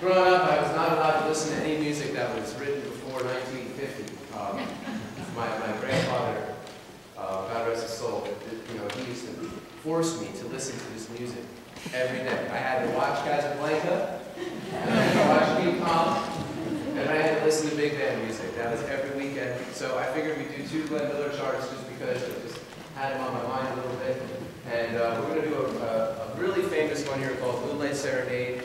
growing up, I was not allowed to listen to any music that was written before 1950. Um, my, my grandfather, uh, God rest his soul, you know, he used to force me to listen to this music every day. I had to watch Casablanca, and I had to watch King and I had to listen to big band music. That was every weekend. So I figured we'd do two Glenn Miller charts just because it just had him on my mind a little bit. And uh, we're going to do a, a, a really famous one here called Moonlight Serenade.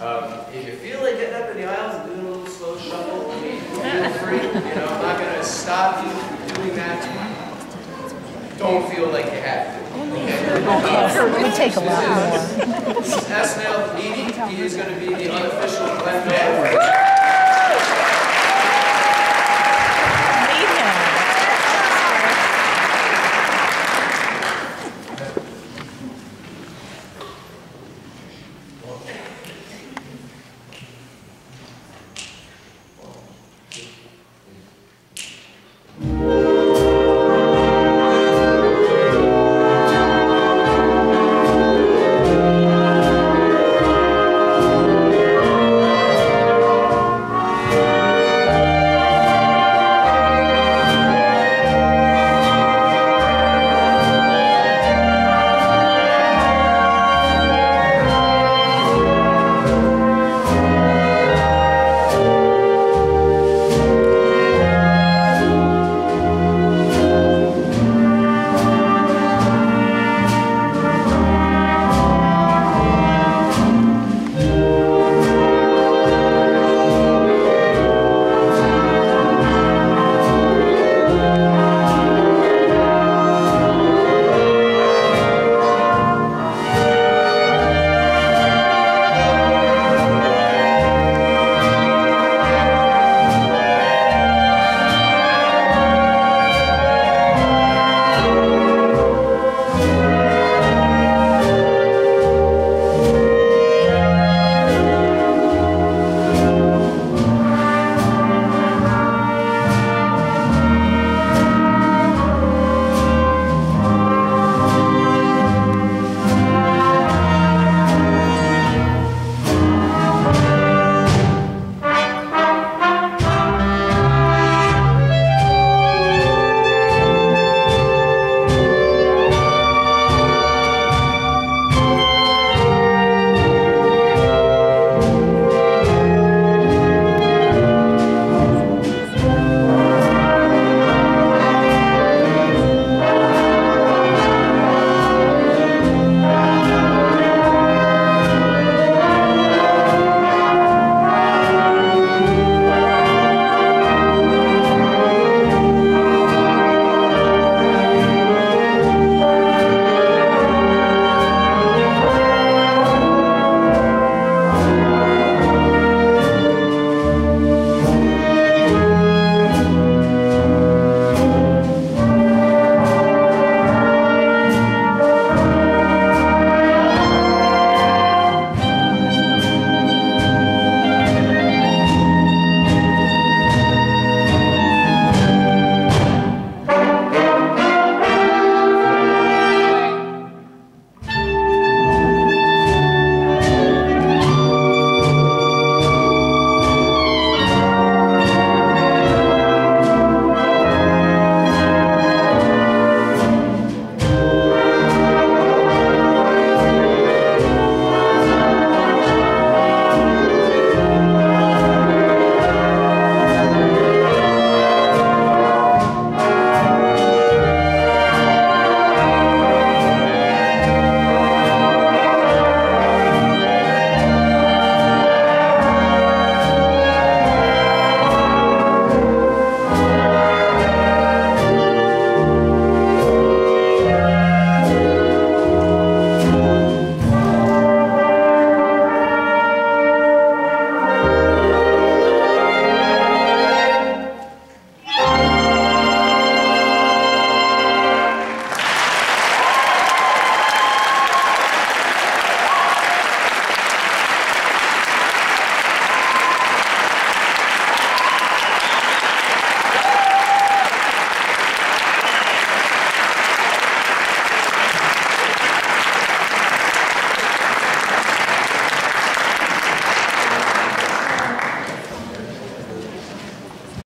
Um, if you feel like getting up in the aisles and doing a little slow shuffle, feel free. You know, I'm not going to stop you from doing that. Don't feel like you have to. Okay? It would take a lot more. This is Esmail Hamidi. He is going to be the unofficial